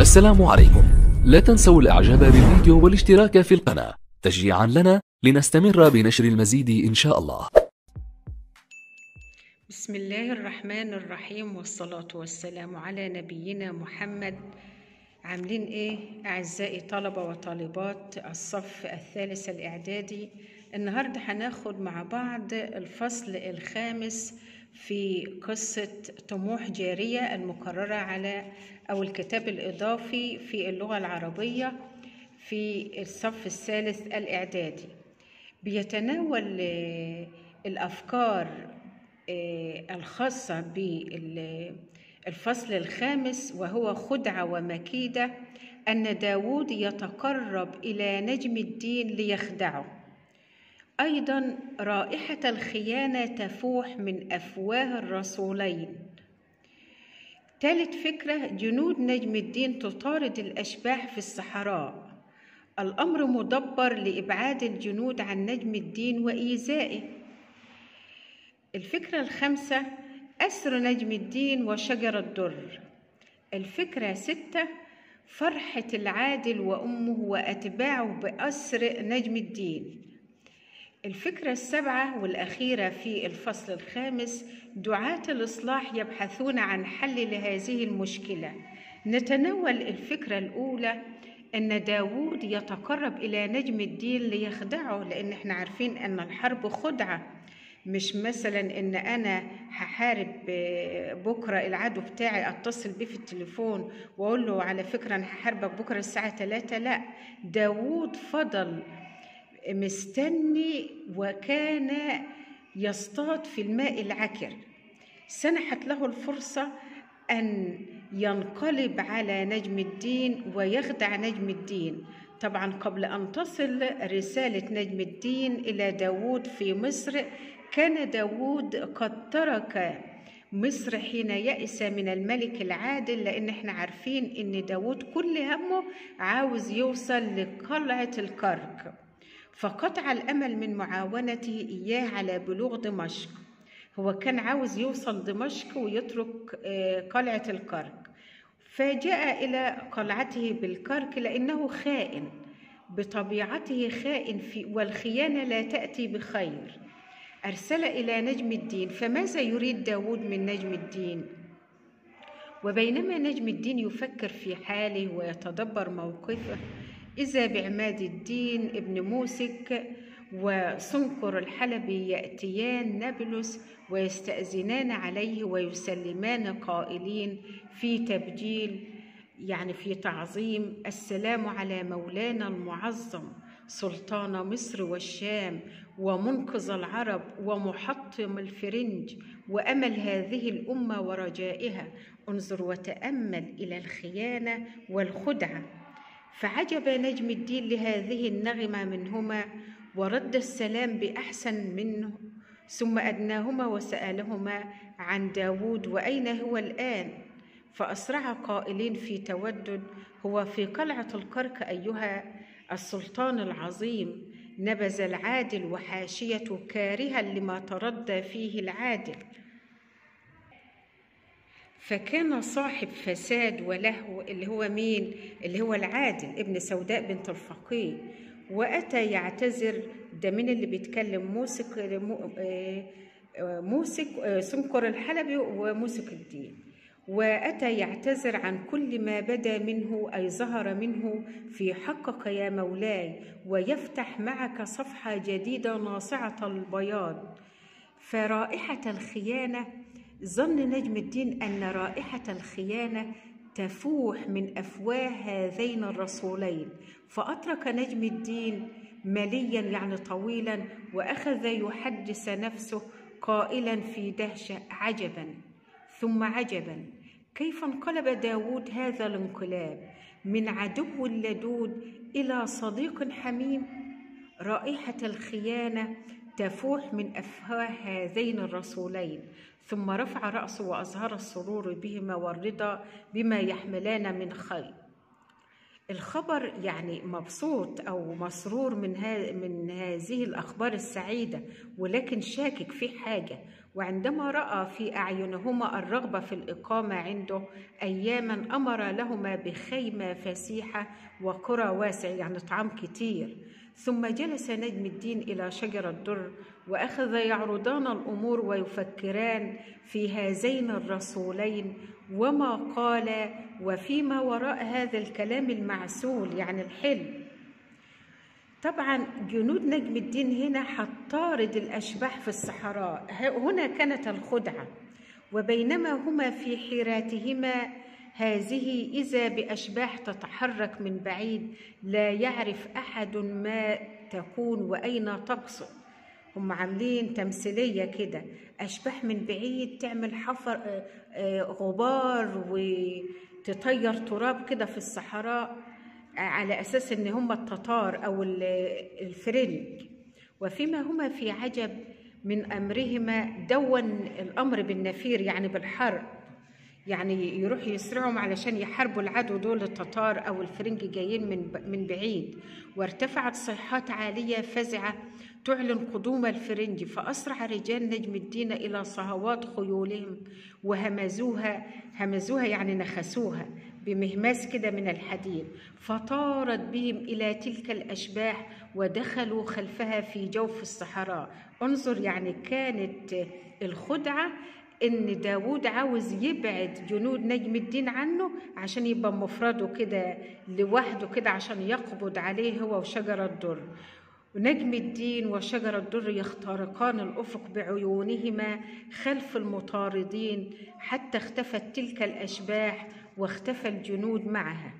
السلام عليكم. لا تنسوا الإعجاب بالفيديو والاشتراك في القناة. تشجيعا لنا لنستمر بنشر المزيد إن شاء الله. بسم الله الرحمن الرحيم والصلاة والسلام على نبينا محمد. عاملين إيه؟ أعزائي طلبة وطالبات الصف الثالث الإعدادي. النهاردة هناخد مع بعض الفصل الخامس في قصة طموح جارية المقررة على أو الكتاب الإضافي في اللغة العربية في الصف الثالث الإعدادي. بيتناول آه، الأفكار آه، الخاصة بالفصل الخامس وهو خدعة ومكيدة أن داود يتقرب إلى نجم الدين ليخدعه. أيضا رائحة الخيانة تفوح من أفواه الرسولين. ثالث فكرة جنود نجم الدين تطارد الأشباح في الصحراء. الأمر مدبر لإبعاد الجنود عن نجم الدين وإيذائه. الفكرة الخامسة أسر نجم الدين وشجر الدر. الفكرة ستة فرحة العادل وأمه وأتباعه بأسر نجم الدين. الفكرة السبعة والأخيرة في الفصل الخامس دعاة الإصلاح يبحثون عن حل لهذه المشكلة. نتناول الفكرة الأولى أن داوود يتقرب إلى نجم الدين ليخدعه لأن إحنا عارفين أن الحرب خدعة. مش مثلا أن أنا هحارب بكرة العدو بتاعي أتصل بيه في التليفون وأقول له على فكرة أنا هحاربك بكرة الساعة 3 لا داوود فضل مستني وكان يصطاد في الماء العكر. سنحت له الفرصة أن ينقلب على نجم الدين ويخدع نجم الدين. طبعا قبل أن تصل رسالة نجم الدين إلى داود في مصر كان داود قد ترك مصر حين يأس من الملك العادل لأن إحنا عارفين إن داود كل همه عاوز يوصل لقلعة الكرك. فقطع الأمل من معاونته إياه على بلوغ دمشق. هو كان عاوز يوصل دمشق ويترك آه، قلعة الكرك. فجاء إلى قلعته بالكرك لأنه خائن. بطبيعته خائن في والخيانة لا تأتي بخير. أرسل إلى نجم الدين. فماذا يريد داود من نجم الدين؟ وبينما نجم الدين يفكر في حاله ويتدبر موقفه إذا بعماد الدين ابن موسك وسنكر الحلبي يأتيان نابلس ويستأذنان عليه ويسلمان قائلين في تبجيل يعني في تعظيم السلام على مولانا المعظم سلطان مصر والشام ومنقذ العرب ومحطم الفرنج وأمل هذه الأمة ورجائها. انظر وتأمل إلى الخيانة والخدعة. فعجب نجم الدين لهذه النغمة منهما ورد السلام بأحسن منه ثم أدناهما وسألهما عن داود وأين هو الآن؟ فأسرع قائلين في تودد هو في قلعة القرك أيها السلطان العظيم نبذ العادل وحاشيته كارها لما تردى فيه العادل. فكان صاحب فساد ولهو اللي هو مين؟ اللي هو العادل ابن سوداء بنت الفقيه. وأتى يعتذر ده مين اللي بيتكلم؟ موسك موسك سنكر الحلبي وموسك الدين. وأتى يعتذر عن كل ما بدا منه أي ظهر منه في حقك يا مولاي ويفتح معك صفحة جديدة ناصعة البياض. فرائحة الخيانة ظن نجم الدين أن رائحة الخيانة تفوح من أفواه هذين الرسولين. فأترك نجم الدين مليا يعني طويلا وأخذ يحدث نفسه قائلا في دهشة عجبا. ثم عجبا كيف انقلب داود هذا الانقلاب؟ من عدو لدود إلى صديق حميم؟ رائحة الخيانة تفوح من أفواه هذين الرسولين ثم رفع رأسه وأظهر السرور بهما والرضا بما يحملان من خير. الخبر يعني مبسوط أو مسرور من, من هذه الأخبار السعيدة ولكن شاكك في حاجة. وعندما رأى في أعينهما الرغبة في الإقامة عنده أياما أمر لهما بخيمة فسيحة وقرى واسع يعني طعام كتير. ثم جلس نجم الدين إلى شجر الدر وأخذ يعرضان الأمور ويفكران في هذين الرسولين وما قال وفيما وراء هذا الكلام المعسول يعني الحلم. طبعا جنود نجم الدين هنا حطارد الأشباح في الصحراء. هنا كانت الخدعة وبينما هما في حيراتهما هذه إذا بأشباح تتحرك من بعيد لا يعرف أحد ما تكون وأين تقصد هم عاملين تمثيلية كده أشباح من بعيد تعمل حفر غبار وتطير تراب كده في الصحراء. على أساس إن هم التتار أو الفرنج. وفيما هما في عجب من أمرهما دون الأمر بالنفير يعني بالحرب. يعني يروح يسرعهم علشان يحاربوا العدو دول التتار أو الفرنج جايين من من بعيد. وارتفعت صيحات عالية فزعة تعلن قدوم الفرنج فأسرع رجال نجم الدين إلى صهوات خيولهم وهمزوها همزوها يعني نخسوها بمهماس كده من الحديد. فطارت بهم إلى تلك الأشباح ودخلوا خلفها في جوف الصحراء. انظر يعني كانت الخدعة إن داود عاوز يبعد جنود نجم الدين عنه عشان يبقى مفرده كده لوحده كده عشان يقبض عليه هو وشجر الدر. ونجم الدين وشجر الدر يخترقان الأفق بعيونهما خلف المطاردين حتى اختفت تلك الأشباح واختفى الجنود معها.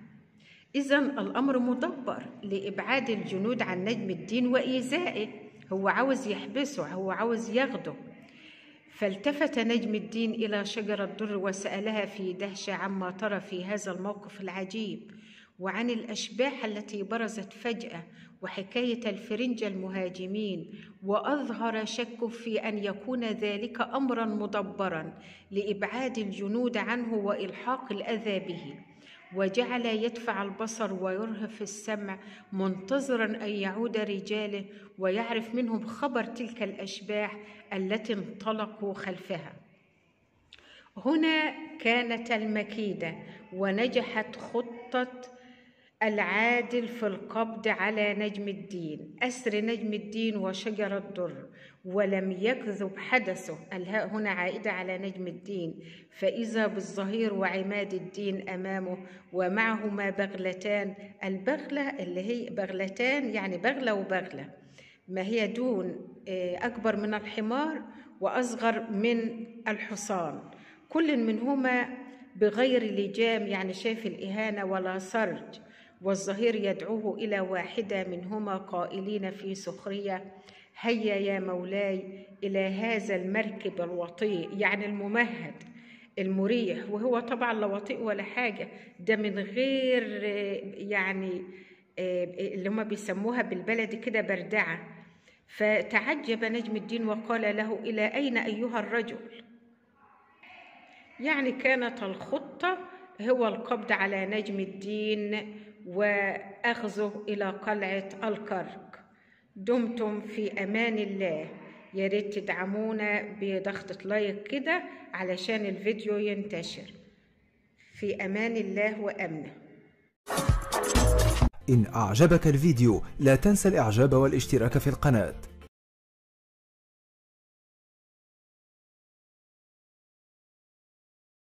اذا الأمر مدبر لإبعاد الجنود عن نجم الدين وإيذائه. هو عاوز يحبسه هو عاوز ياخده فالتفت نجم الدين إلى شجر الدر وسألها في دهشه عما ترى في هذا الموقف العجيب. وعن الأشباح التي برزت فجأة وحكاية الفرنج المهاجمين وأظهر شكه في أن يكون ذلك امرا مدبرا لإبعاد الجنود عنه وإلحاق الأذى به. وجعل يدفع البصر ويرهف السمع منتظرا أن يعود رجاله ويعرف منهم خبر تلك الأشباح التي انطلقوا خلفها. هنا كانت المكيدة ونجحت خطة العادل في القبض على نجم الدين أسر نجم الدين وشجر الدر ولم يكذب حدثه. الهاء هنا عائدة على نجم الدين. فإذا بالظهير وعماد الدين أمامه ومعهما بغلتان البغلة اللي هي بغلتان يعني بغلة وبغلة ما هي دون أكبر من الحمار وأصغر من الحصان. كل منهما بغير لجام يعني شاف الإهانة ولا سرج والظهير يدعوه إلى واحدة منهما قائلين في سخرية هيا يا مولاي إلى هذا المركب الوطيء. يعني الممهد المريح وهو طبعا لا وطيء ولا حاجة. ده من غير يعني اللي هم بيسموها بالبلد كده بردعة. فتعجب نجم الدين وقال له إلى أين أيها الرجل؟ يعني كانت الخطة هو القبض على نجم الدين. وأخذه إلى قلعة الكرك. دمتم في أمان الله. يا ريت تدعمونا بضغطة لايك كده علشان الفيديو ينتشر. في أمان الله وأمنه. إن أعجبك الفيديو لا تنسى الإعجاب والاشتراك في القناة.